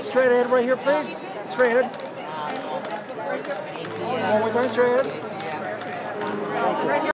Straight ahead right here, please. Straight ahead. One more time, straight ahead.